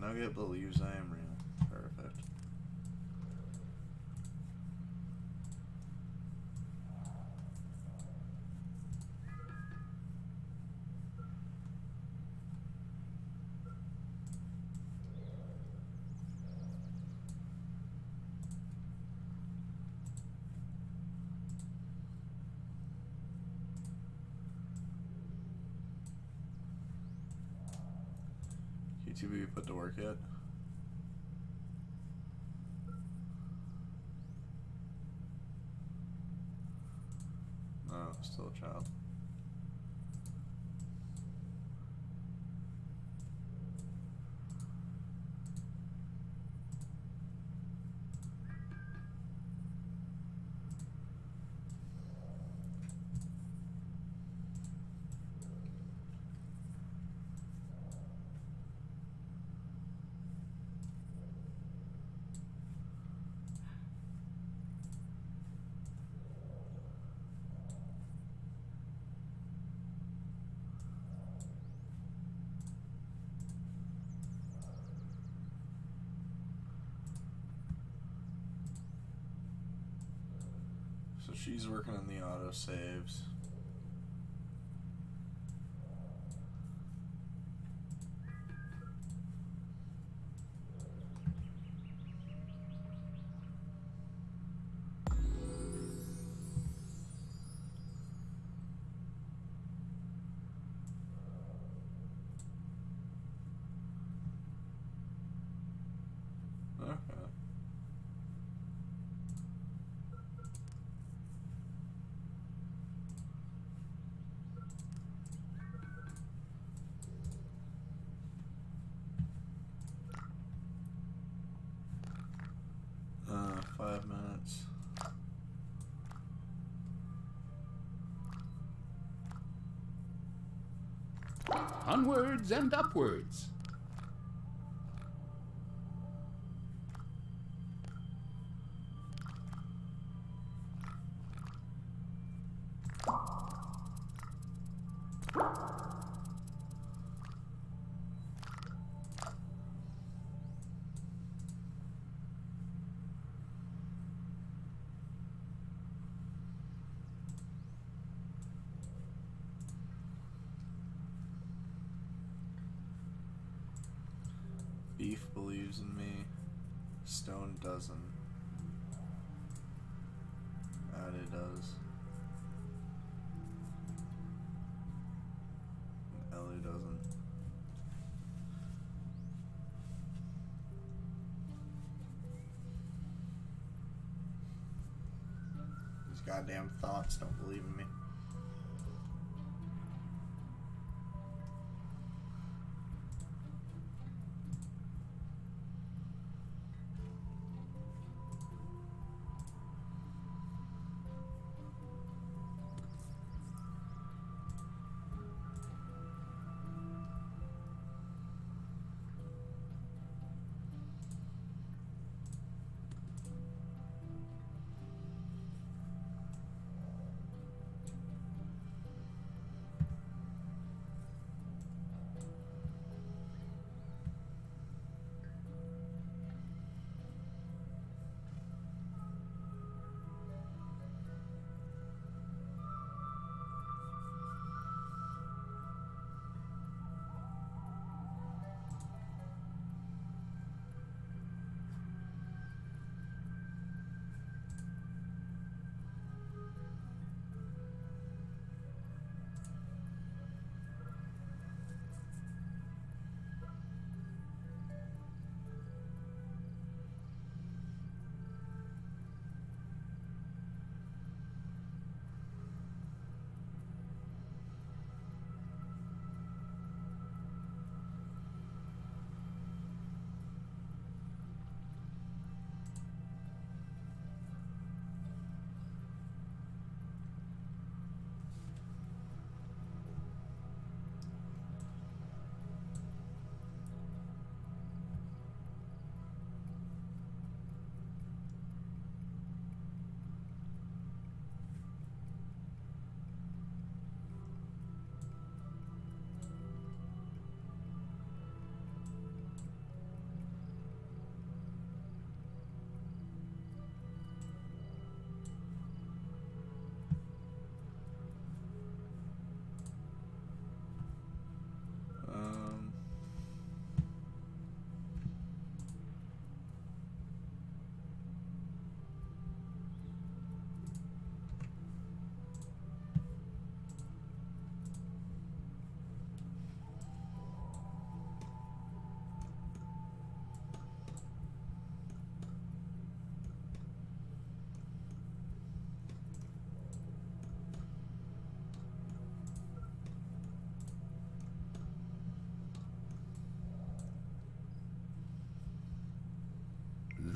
Nugget believes I am QTV put to work yet? No, still a child. She's working on the auto Onwards and upwards. Beef believes in me. Stone doesn't. Ade does. Ellie doesn't. These goddamn thoughts don't believe in me.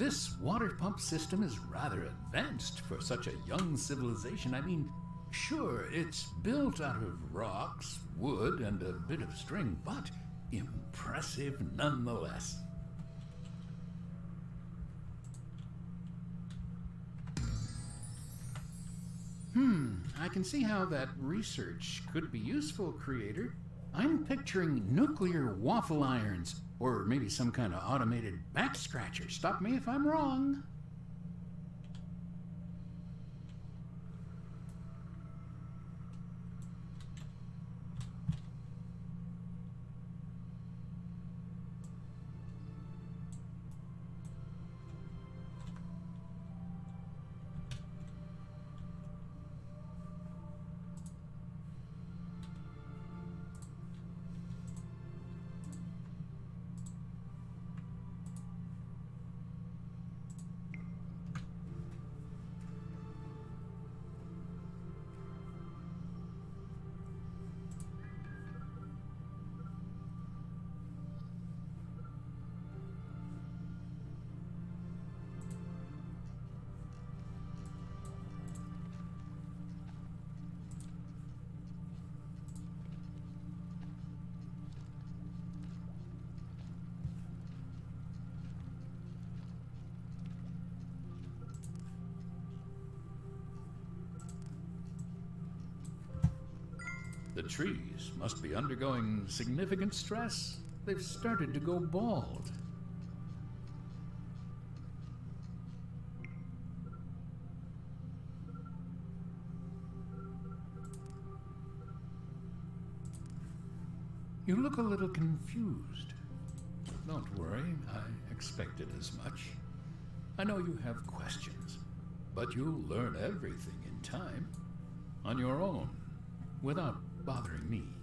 This water pump system is rather advanced for such a young civilization. I mean, sure, it's built out of rocks, wood, and a bit of string, but impressive nonetheless. Hmm, I can see how that research could be useful, Creator. I'm picturing nuclear waffle irons, or maybe some kind of automated back scratcher. Stop me if I'm wrong. The trees must be undergoing significant stress. They've started to go bald. You look a little confused. Don't worry, I expected as much. I know you have questions, but you'll learn everything in time, on your own, without bothering me.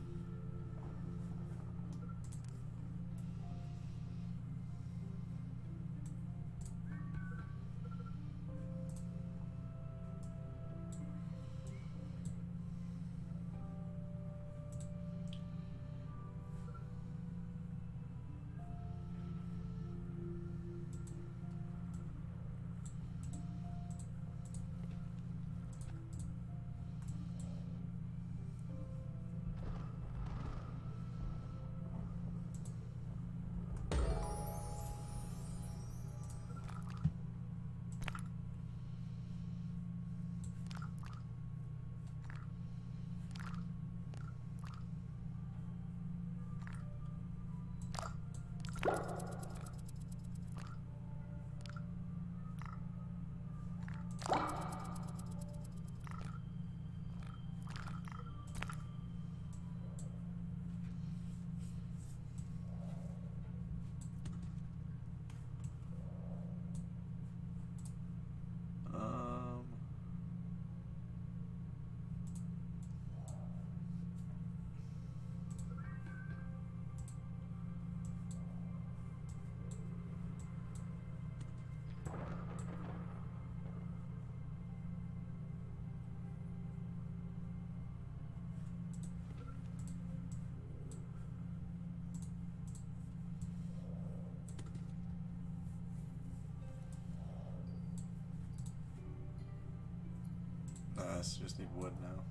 Um. Nice, just need wood now.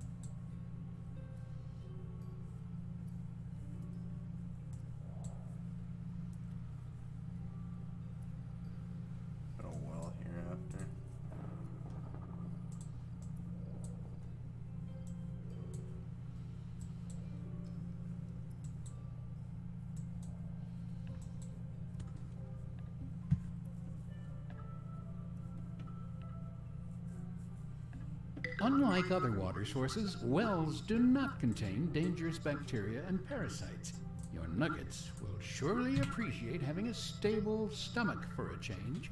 Unlike other water sources, wells do not contain dangerous bacteria and parasites. Your nuggets will surely appreciate having a stable stomach for a change.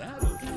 That'll